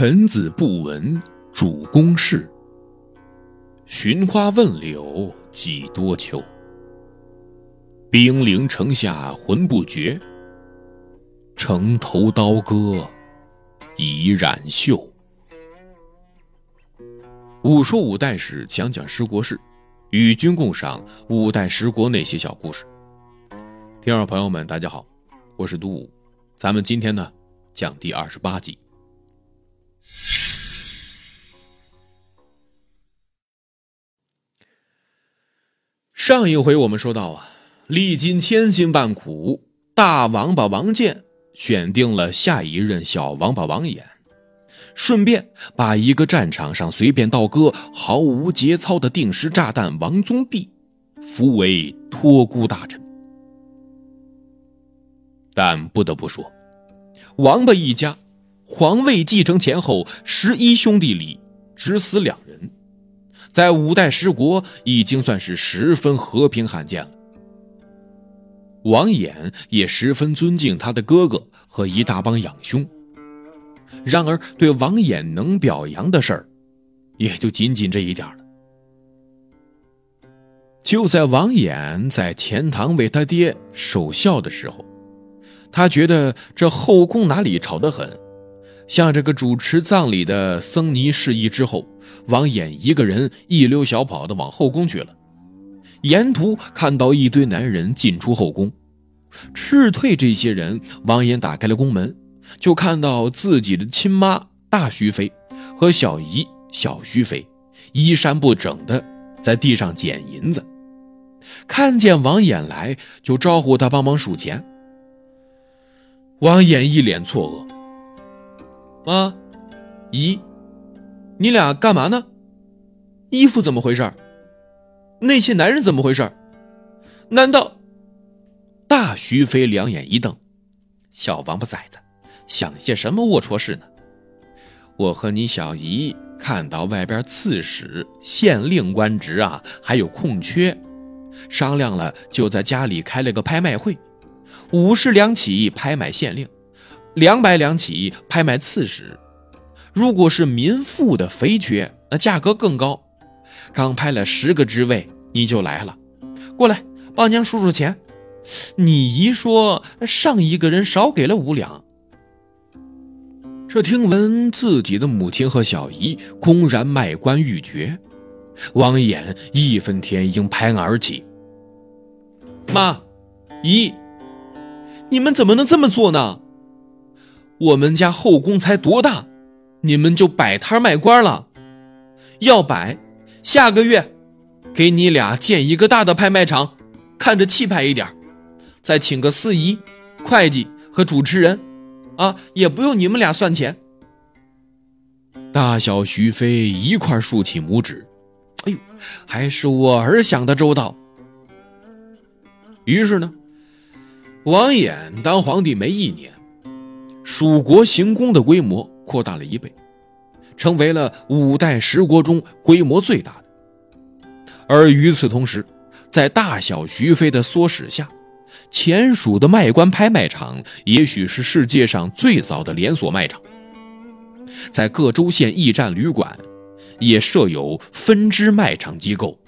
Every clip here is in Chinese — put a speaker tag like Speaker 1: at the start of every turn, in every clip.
Speaker 1: 臣子不闻主公事，寻花问柳几多秋。兵临城下魂不绝，城头刀割已染锈。五说五代史，讲讲十国事，与君共赏五代十国那些小故事。听众朋友们，大家好，我是杜武，咱们今天呢讲第二十八集。上一回我们说到啊。历经千辛万苦，大王八王建选定了下一任小王八王衍，顺便把一个战场上随便倒戈、毫无节操的定时炸弹王宗弼扶为托孤大臣。但不得不说，王八一家皇位继承前后十一兄弟里只死两人，在五代十国已经算是十分和平罕见了。王衍也十分尊敬他的哥哥和一大帮养兄，然而对王衍能表扬的事儿，也就仅仅这一点了。就在王衍在钱塘为他爹守孝的时候，他觉得这后宫哪里吵得很，向这个主持葬礼的僧尼示意之后，王衍一个人一溜小跑的往后宫去了。沿途看到一堆男人进出后宫，斥退这些人。王衍打开了宫门，就看到自己的亲妈大徐妃和小姨小徐妃衣衫不整的在地上捡银子。看见王衍来，就招呼他帮忙数钱。王衍一脸错愕：“妈，姨，你俩干嘛呢？衣服怎么回事？”那些男人怎么回事？难道？大徐飞两眼一瞪：“小王八崽子，想些什么龌龊事呢？我和你小姨看到外边刺史、县令官职啊，还有空缺，商量了，就在家里开了个拍卖会，五十两起拍卖县令，两百两起拍卖刺史。如果是民妇的肥缺，那价格更高。”刚拍了十个职位，你就来了，过来帮娘数数钱。你姨说上一个人少给了五两。这听闻自己的母亲和小姨公然卖官鬻爵，王衍义愤填膺，拍案而起：“妈，姨，你们怎么能这么做呢？我们家后宫才多大，你们就摆摊卖官了？要摆？”下个月，给你俩建一个大的拍卖场，看着气派一点。再请个司仪、会计和主持人，啊，也不用你们俩算钱。大小徐飞一块竖起拇指，哎呦，还是我儿想的周到。于是呢，王衍当皇帝没一年，蜀国行宫的规模扩大了一倍。成为了五代十国中规模最大的，而与此同时，在大小徐飞的唆使下，前蜀的卖官拍卖场也许是世界上最早的连锁卖场，在各州县驿站旅馆也设有分支卖场机构。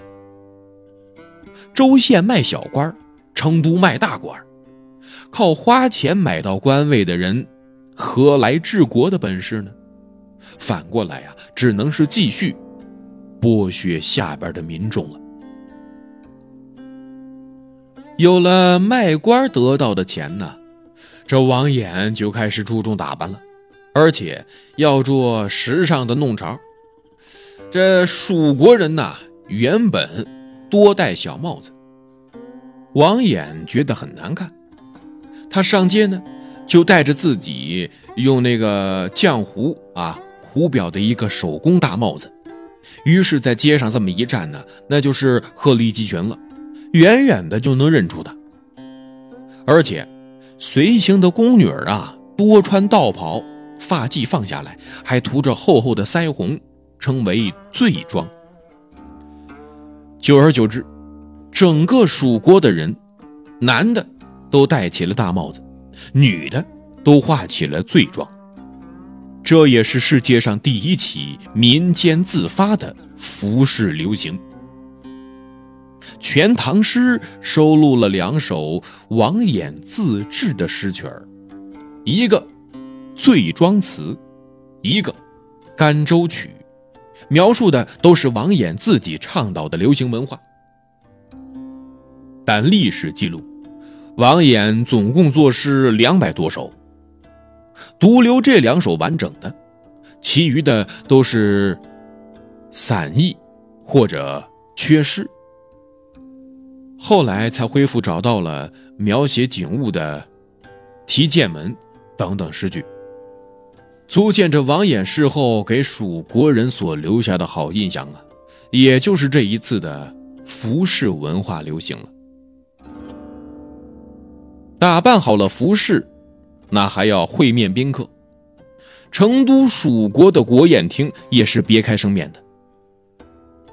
Speaker 1: 州县卖小官，成都卖大官，靠花钱买到官位的人，何来治国的本事呢？反过来呀，只能是继续剥削下边的民众了。有了卖官得到的钱呢，这王衍就开始注重打扮了，而且要做时尚的弄潮。这蜀国人呐，原本多戴小帽子，王衍觉得很难看，他上街呢，就带着自己用那个浆糊啊。糊表的一个手工大帽子，于是，在街上这么一站呢，那就是鹤立鸡群了，远远的就能认出他。而且，随行的宫女儿啊，多穿道袍，发髻放下来，还涂着厚厚的腮红，称为醉妆。久而久之，整个蜀国的人，男的都戴起了大帽子，女的都化起了醉妆。这也是世界上第一起民间自发的服饰流行。《全唐诗》收录了两首王衍自制的诗曲儿，一个《醉妆词》，一个《甘州曲》，描述的都是王衍自己倡导的流行文化。但历史记录，王衍总共作诗两百多首，独留这两首完整的，其余的都是散佚或者缺失。后来才恢复找到了描写景物的《题剑门》等等诗句，足见这王衍事后给蜀国人所留下的好印象啊！也就是这一次的服饰文化流行了。打扮好了服饰，那还要会面宾客。成都蜀国的国宴厅也是别开生面的，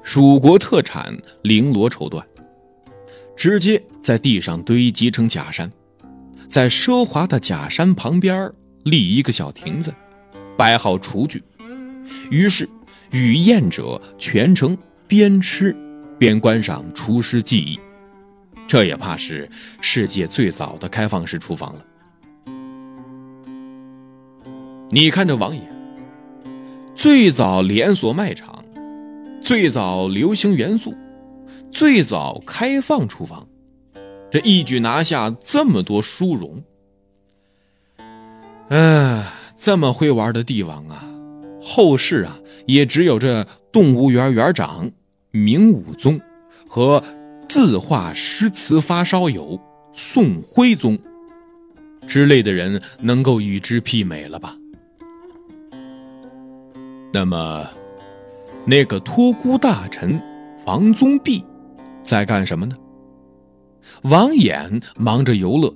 Speaker 1: 蜀国特产绫罗绸缎。直接在地上堆积成假山，在奢华的假山旁边立一个小亭子，摆好厨具。于是，与宴者全程边吃边观赏厨师技艺。这也怕是世界最早的开放式厨房了。你看这王爷，最早连锁卖场，最早流行元素。最早开放厨房，这一举拿下这么多殊荣。哎，这么会玩的帝王啊，后世啊也只有这动物园园长明武宗和字画诗词发烧友宋徽宗之类的人能够与之媲美了吧？那么，那个托孤大臣王宗弼。在干什么呢？王衍忙着游乐，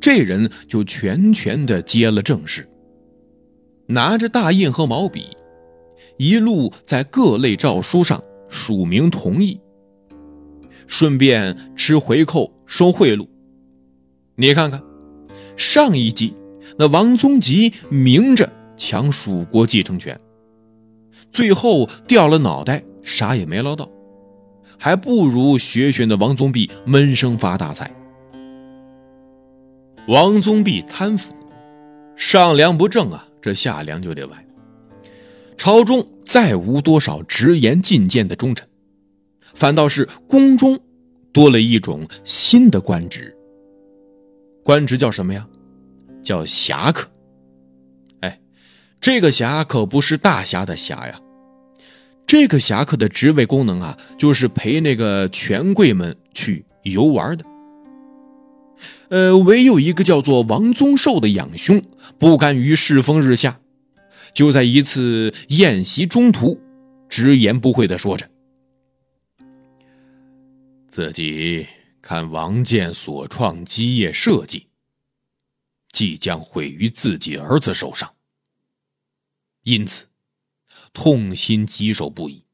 Speaker 1: 这人就全权的接了政事，拿着大印和毛笔，一路在各类诏书上署名同意，顺便吃回扣、收贿赂。你看看，上一集那王宗吉明着抢蜀国继承权，最后掉了脑袋，啥也没捞到。还不如学学那王宗弼闷声发大财。王宗弼贪腐，上梁不正啊，这下梁就得歪。朝中再无多少直言进谏的忠臣，反倒是宫中多了一种新的官职。官职叫什么呀？叫侠客。哎，这个侠可不是大侠的侠呀。这个侠客的职位功能啊，就是陪那个权贵们去游玩的。呃，唯有一个叫做王宗寿的养兄不甘于世风日下，就在一次宴席中途，直言不讳地说着：“自己看王建所创基业设计，即将毁于自己儿子手上，因此。”痛心疾首不已，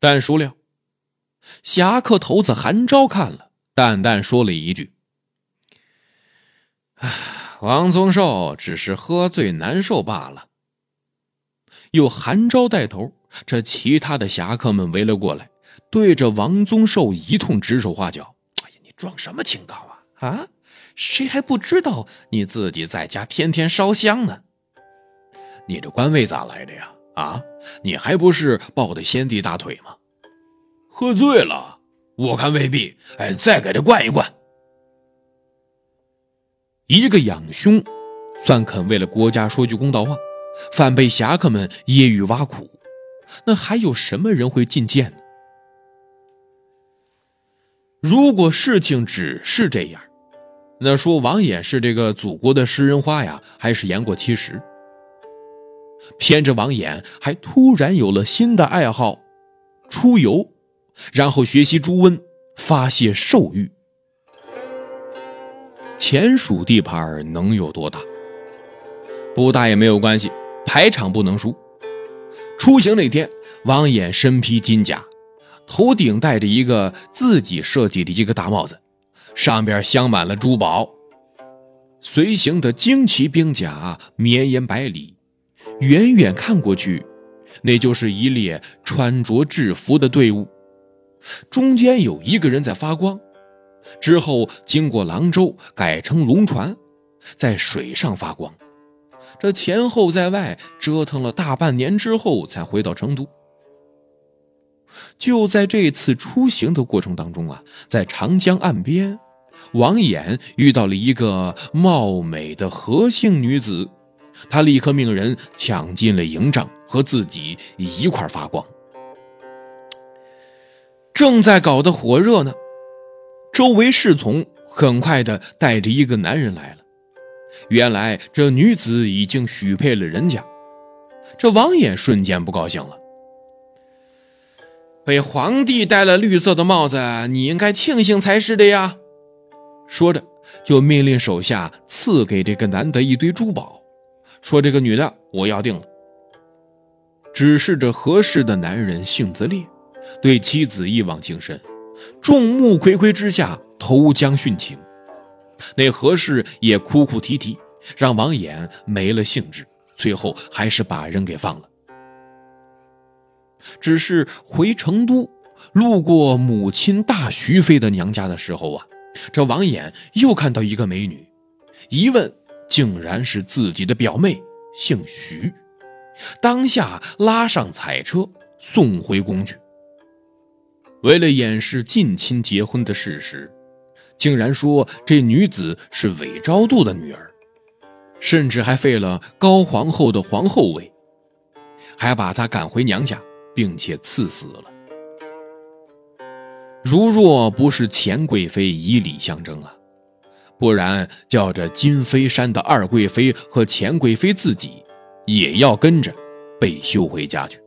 Speaker 1: 但孰料，侠客头子韩昭看了，淡淡说了一句：“，王宗寿只是喝醉难受罢了。”有韩昭带头，这其他的侠客们围了过来，对着王宗寿一通指手画脚：“哎呀，你装什么清高啊？啊，谁还不知道你自己在家天天烧香呢？”你这官位咋来的呀？啊，你还不是抱的先帝大腿吗？喝醉了，我看未必。哎，再给他灌一灌。一个养兄，算肯为了国家说句公道话，反被侠客们揶揄挖苦，那还有什么人会进谏呢？如果事情只是这样，那说王衍是这个祖国的诗人花呀，还是言过其实。偏着王衍还突然有了新的爱好，出游，然后学习朱温，发泄兽欲。前蜀地盘能有多大？不大也没有关系，排场不能输。出行那天，王衍身披金甲，头顶戴着一个自己设计的一个大帽子，上边镶满了珠宝。随行的旌旗兵甲绵延百里，远远看过去，那就是一列穿着制服的队伍，中间有一个人在发光。之后经过廊州，改成龙船，在水上发光。这前后在外折腾了大半年之后，才回到成都。就在这次出行的过程当中啊，在长江岸边，王衍遇到了一个貌美的何姓女子，他立刻命人抢进了营帐，和自己一块发光。正在搞得火热呢，周围侍从很快的带着一个男人来了。原来这女子已经许配了人家，这王衍瞬间不高兴了。被皇帝戴了绿色的帽子，你应该庆幸才是的呀！说着，就命令手下赐给这个男的一堆珠宝，说这个女的我要定了。只是这合适的男人性子烈，对妻子一往情深，众目睽睽之下投江殉情。那何氏也哭哭啼啼，让王衍没了兴致，最后还是把人给放了。只是回成都，路过母亲大徐妃的娘家的时候啊，这王衍又看到一个美女，一问竟然是自己的表妹，姓徐。当下拉上彩车送回宫去。为了掩饰近亲结婚的事实。竟然说这女子是韦昭度的女儿，甚至还废了高皇后的皇后位，还把她赶回娘家，并且赐死了。如若不是钱贵妃以礼相争啊，不然叫这金飞山的二贵妃和钱贵妃自己也要跟着被休回家去。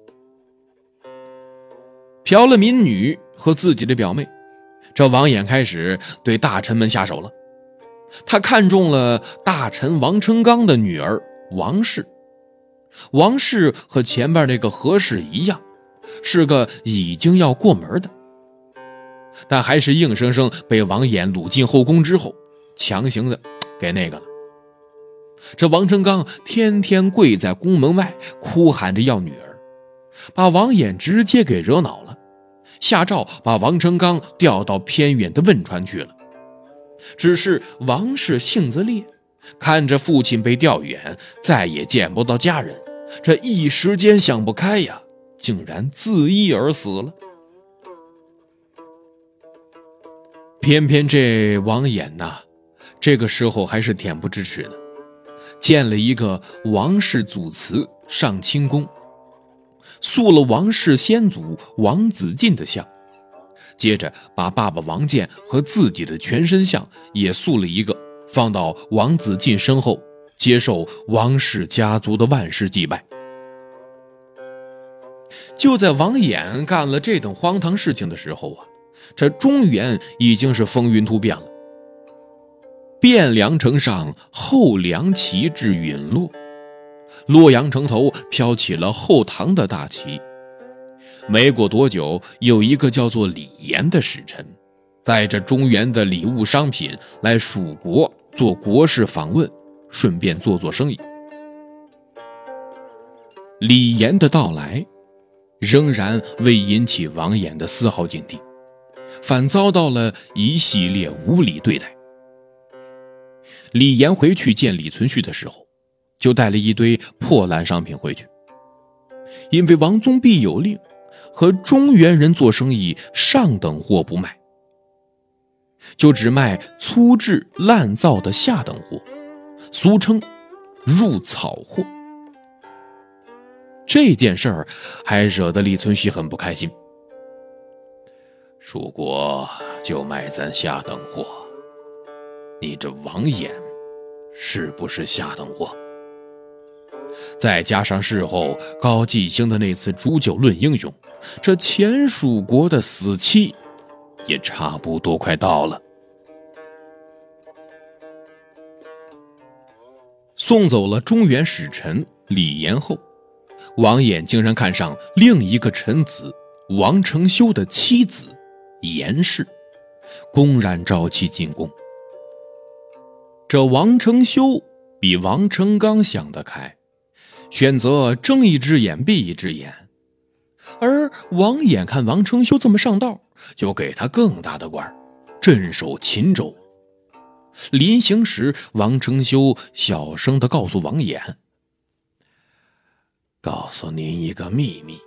Speaker 1: 嫖了民女和自己的表妹。这王衍开始对大臣们下手了，他看中了大臣王成刚的女儿王氏。王氏和前边那个何氏一样，是个已经要过门的，但还是硬生生被王衍掳进后宫之后，强行的给那个了。这王成刚天天跪在宫门外哭喊着要女儿，把王衍直接给惹恼了。下诏把王成刚调到偏远的汶川去了。只是王氏性子烈，看着父亲被调远，再也见不到家人，这一时间想不开呀，竟然自缢而死了。偏偏这王衍呐，这个时候还是恬不知耻的，建了一个王氏祖祠上清宫。塑了王氏先祖王子晋的像，接着把爸爸王建和自己的全身像也塑了一个，放到王子晋身后，接受王氏家族的万世祭拜。就在王衍干了这等荒唐事情的时候啊，这中原已经是风云突变了，汴梁城上后梁旗帜陨落。洛阳城头飘起了后唐的大旗。没过多久，有一个叫做李严的使臣，带着中原的礼物商品来蜀国做国事访问，顺便做做生意。李岩的到来，仍然未引起王衍的丝毫警惕，反遭到了一系列无理对待。李岩回去见李存勖的时候。就带了一堆破烂商品回去，因为王宗弼有令，和中原人做生意上等货不卖，就只卖粗制滥造的下等货，俗称入草货。这件事儿还惹得李存勖很不开心。蜀国就卖咱下等货，你这王衍是不是下等货？再加上事后高继兴的那次煮酒论英雄，这前蜀国的死期也差不多快到了。送走了中原使臣李延后，王衍竟然看上另一个臣子王承修的妻子严氏，公然召其进宫。这王承修比王承刚想得开，选择睁一只眼闭一只眼。而王衍看王承修这么上道，就给他更大的官镇守秦州。临行时，王承修小声的告诉王衍：“告诉您一个秘密，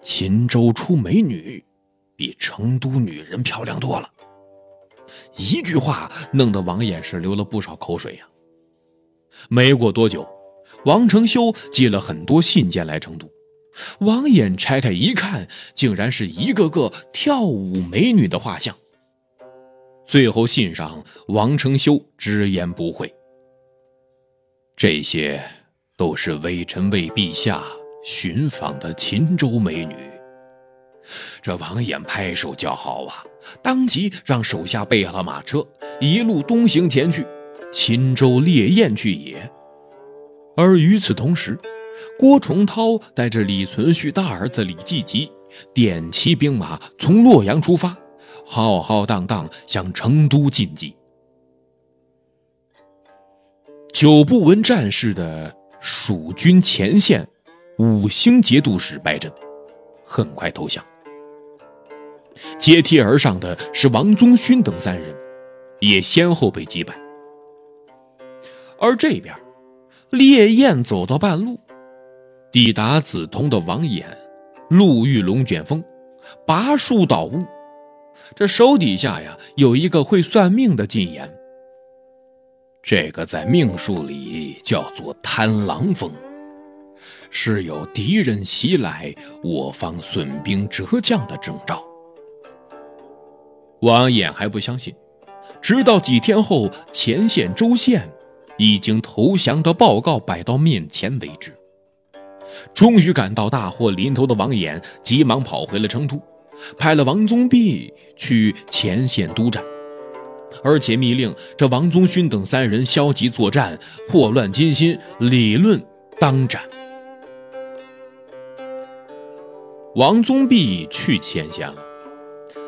Speaker 1: 秦州出美女，比成都女人漂亮多了。”一句话弄得王衍是流了不少口水呀。没过多久，王承修寄了很多信件来成都。王衍拆开一看，竟然是一个个跳舞美女的画像。最后信上，王承修直言不讳：“这些都是微臣为陛下寻访的秦州美女。”这王衍拍手叫好啊，当即让手下备好了马车，一路东行前去，秦州猎艳去也。而与此同时，郭崇韬带着李存勖大儿子李继吉，点齐兵马从洛阳出发，浩浩荡荡向成都进击。久不闻战事的蜀军前线五星节度使白振，很快投降。接替而上的是王宗勋等三人，也先后被击败。而这边，烈焰走到半路。抵达梓潼的王衍，路遇龙卷风，拔树倒屋。这手底下呀，有一个会算命的禁言。这个在命术里叫做贪狼风，是有敌人袭来，我方损兵折将的征兆。王衍还不相信，直到几天后，前线州县已经投降的报告摆到面前为止。终于赶到大祸临头的王衍，急忙跑回了成都，派了王宗弼去前线督战，而且密令这王宗勋等三人消极作战，祸乱军心，理论当斩。王宗弼去前线了，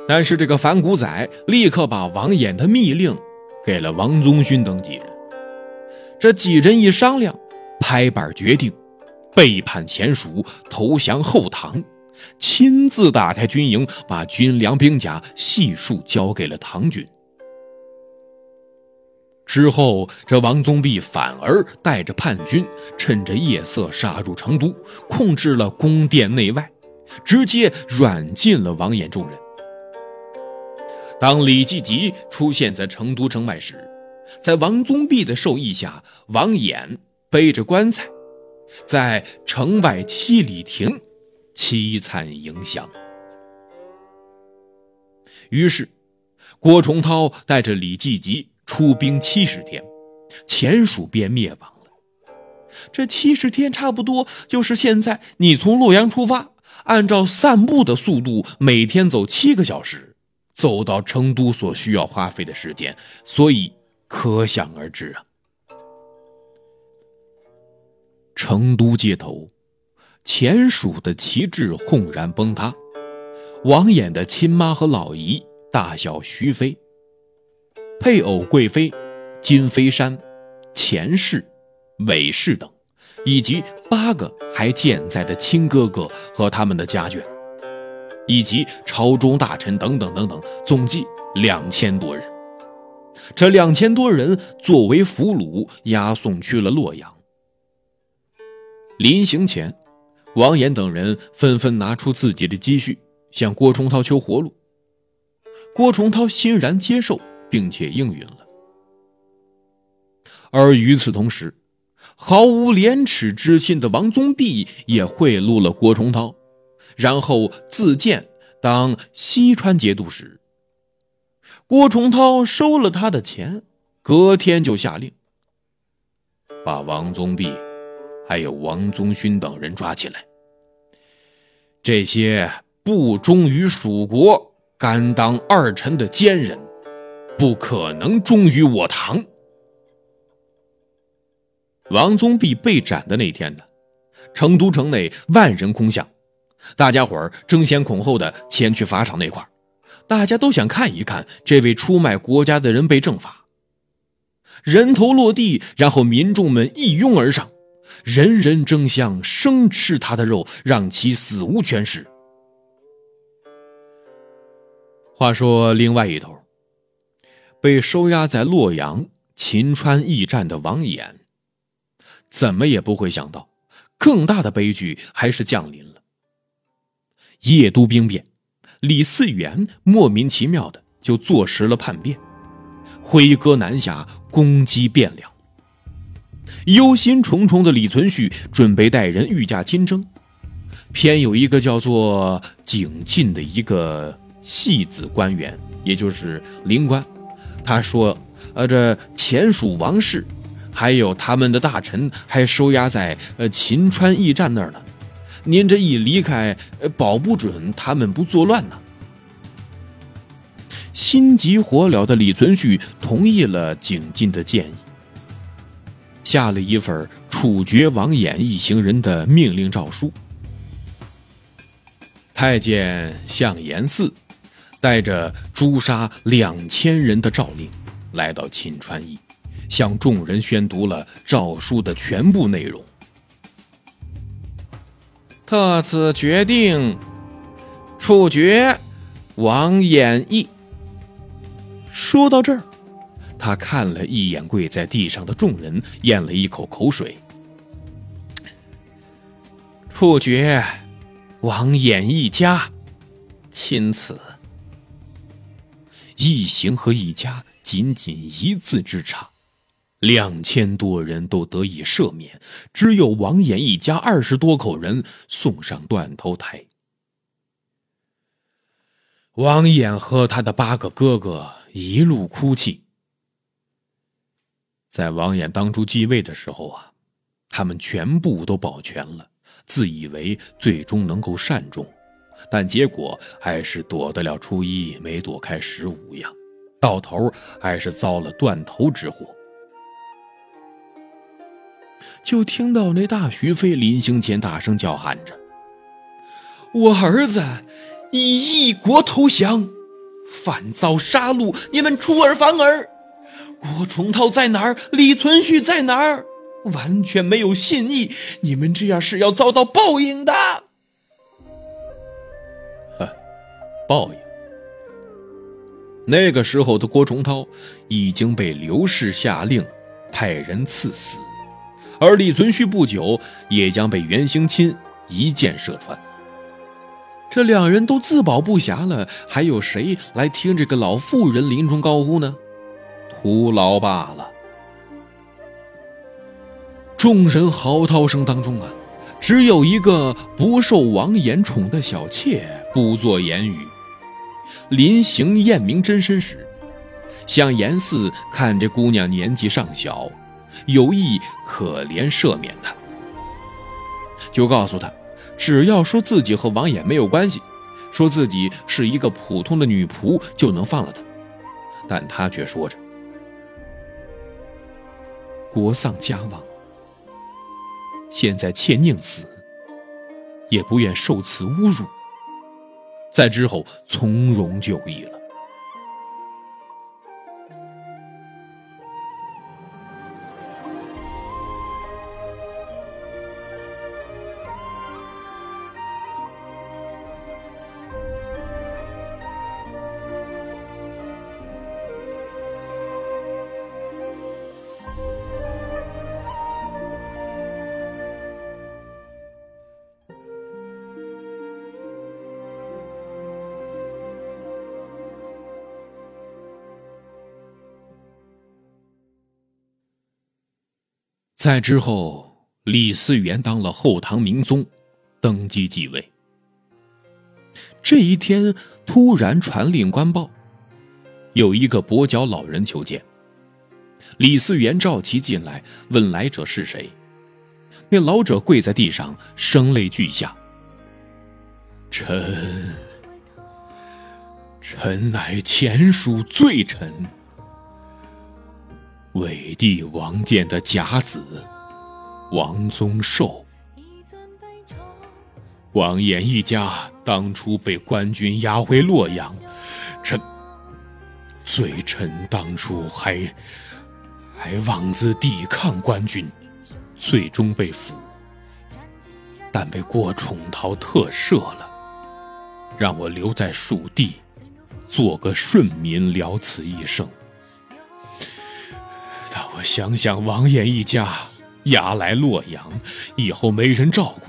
Speaker 1: 但是这个反骨仔立刻把王衍的密令给了王宗勋等几人，这几人一商量，拍板决定。背叛前蜀，投降后唐，亲自打开军营，把军粮兵甲悉数交给了唐军。之后，这王宗弼反而带着叛军，趁着夜色杀入成都，控制了宫殿内外，直接软禁了王衍众人。当李继吉出现在成都城外时，在王宗弼的授意下，王衍背着棺材。在城外七里亭，凄惨迎降。于是，郭崇韬带着李继吉出兵七十天，前蜀便灭亡了。这七十天差不多就是现在你从洛阳出发，按照散步的速度，每天走七个小时，走到成都所需要花费的时间，所以可想而知啊。成都街头，前蜀的旗帜轰然崩塌。王衍的亲妈和老姨、大小徐妃、配偶贵妃金飞山、钱氏、韦氏等，以及八个还健在的亲哥哥和他们的家眷，以及朝中大臣等等等等，总计两千多人。这两千多人作为俘虏押送去了洛阳。临行前，王衍等人纷纷拿出自己的积蓄，向郭崇韬求活路。郭崇韬欣然接受，并且应允了。而与此同时，毫无廉耻之心的王宗弼也贿赂了郭崇韬，然后自荐当西川节度使。郭崇韬收了他的钱，隔天就下令把王宗弼。还有王宗勋等人抓起来。这些不忠于蜀国、甘当二臣的奸人，不可能忠于我唐。王宗弼被斩的那天呢，成都城内万人空巷，大家伙儿争先恐后的前去法场那块大家都想看一看这位出卖国家的人被正法。人头落地，然后民众们一拥而上，人人争相生吃他的肉，让其死无全尸。话说另外一头，被收押在洛阳秦川驿站的王衍，怎么也不会想到，更大的悲剧还是降临了。邺都兵变，李嗣源莫名其妙的就坐实了叛变，挥戈南下攻击汴梁。忧心忡忡的李存勖准备带人御驾亲征，偏有一个叫做景进的一个。戏子官员，也就是灵官，他说：“呃，这前蜀王室，还有他们的大臣，还收押在呃秦川驿站那儿呢。您这一离开，保不准他们不作乱呢。”心急火燎的李存勖同意了景进的建议，下了一份处决王衍一行人的命令诏书。太监向延嗣。带着诛杀两千人的诏令，来到秦川驿，向众人宣读了诏书的全部内容。特此决定，处决王衍义。说到这儿，他看了一眼跪在地上的众人，咽了一口口水。处决王衍一家，钦此。一行和一家仅仅一字之差，两千多人都得以赦免，只有王衍一家二十多口人送上断头台。王衍和他的八个哥哥一路哭泣。在王衍当初继位的时候啊，他们全部都保全了，自以为最终能够善终。但结果还是躲得了初一，没躲开十五呀！到头还是遭了断头之祸。就听到那大徐飞临行前大声叫喊着：“我儿子以异国投降，反遭杀戮，你们出尔反尔！郭崇韬在哪儿？李存勖在哪儿？完全没有信义！你们这样是要遭到报应的！”报应。那个时候的郭崇韬已经被刘氏下令派人赐死，而李存勖不久也将被袁兴钦一箭射穿。这两人都自保不暇了，还有谁来听这个老妇人临终高呼呢？徒劳罢了。众人嚎啕声当中啊，只有一个不受王延宠的小妾不作言语。临行验明真身时，向严四看这姑娘年纪尚小，有意可怜赦免她，就告诉她，只要说自己和王衍没有关系，说自己是一个普通的女仆，就能放了她。但她却说着：“国丧家亡，现在妾宁死，也不愿受此侮辱。”在之后从容就义了。在之后，李嗣源当了后唐明宗，登基继位。这一天，突然传令官报，有一个跛脚老人求见。李嗣源召其进来，问来者是谁。那老者跪在地上，声泪俱下：“臣，臣乃前蜀罪臣。”魏帝王建的甲子王宗寿，王衍一家当初被官军押回洛阳，臣罪臣当初还还妄自抵抗官军，最终被俘，但被郭崇韬特赦了，让我留在蜀地，做个顺民，了此一生。我想想王衍一家押来洛阳，以后没人照顾，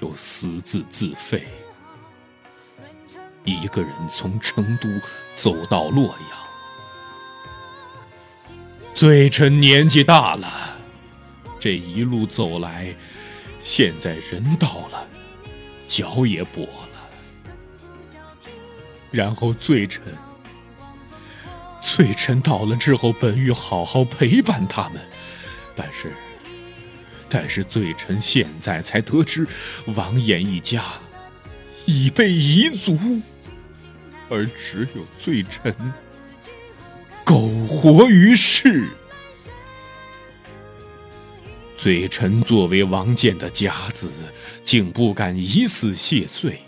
Speaker 1: 又私自自废。一个人从成都走到洛阳，罪臣年纪大了，这一路走来，现在人到了，脚也跛了。然后罪臣，罪臣到了之后，本欲好好陪伴他们，但是，但是罪臣现在才得知，王衍一家已被夷族。而只有罪臣苟活于世。罪臣作为王建的家子，竟不敢以死谢罪，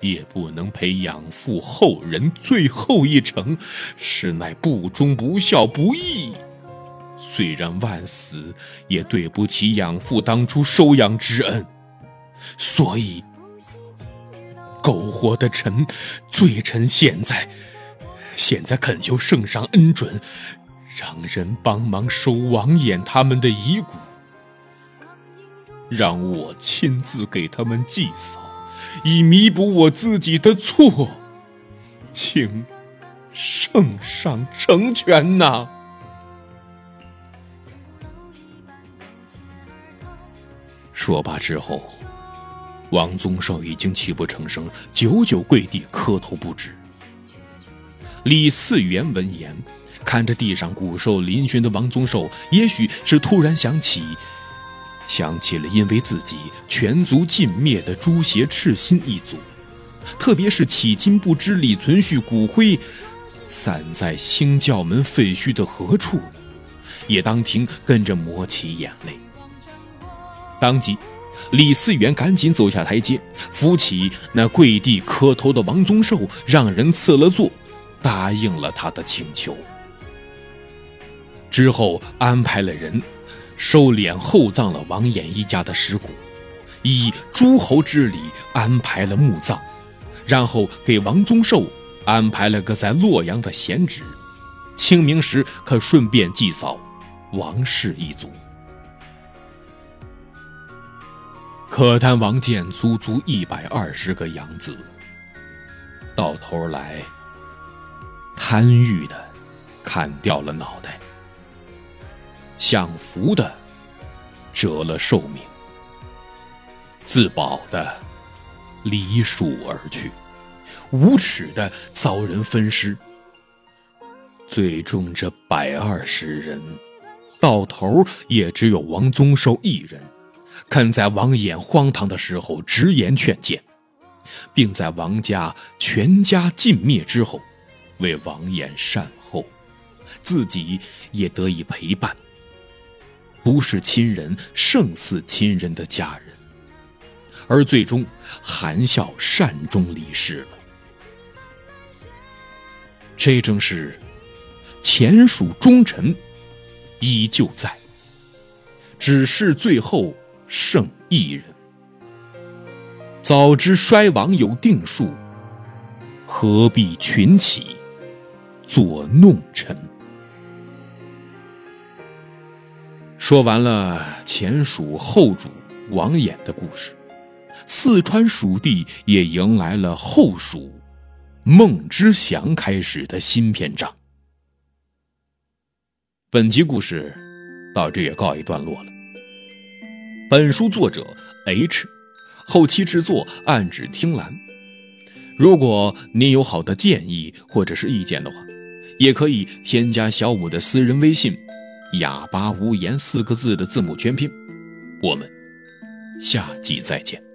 Speaker 1: 也不能陪养父后人最后一程，实乃不忠不孝不义。虽然万死，也对不起养父当初收养之恩，所以。苟活的臣，罪臣现在，现在恳求圣上恩准，让人帮忙收王衍他们的遗骨，让我亲自给他们祭扫，以弥补我自己的错，请圣上成全呐！说罢之后。王宗寿已经泣不成声，久久跪地磕头不止。李嗣源闻言，看着地上骨瘦嶙峋的王宗寿，也许是突然想起，想起了因为自己全族尽灭的朱邪赤心一族，特别是迄今不知李存勖骨灰散在兴教门废墟的何处？也当庭跟着抹起眼泪，当即。李嗣源赶紧走下台阶，扶起那跪地磕头的王宗寿，让人赐了座，答应了他的请求。之后安排了人收敛厚葬了王衍一家的尸骨，以诸侯之礼安排了墓葬，然后给王宗寿安排了个在洛阳的闲职，清明时可顺便祭扫王氏一族。可叹王建足足一百二十个养子，到头来贪欲的砍掉了脑袋，享福的折了寿命，自保的离蜀而去，无耻的遭人分尸，最终这百二十人，到头也只有王宗寿一人。肯在王衍荒唐的时候直言劝谏，并在王家全家尽灭之后，为王衍善后，自己也得以陪伴。不是亲人胜似亲人的家人，而最终含笑善终离世了。这正是前蜀忠臣依旧在，只是最后。剩一人，早知衰亡有定数，何必群起作弄臣？说完了前蜀后主王衍的故事，四川蜀地也迎来了后蜀孟知祥开始的新篇章。本集故事到这也告一段落了。本书作者 H，后期制作暗指听蓝。如果您有好的建议或者是意见的话，也可以添加小五的私人微信“哑巴无言”四个字的字母全拼。我们下集再见。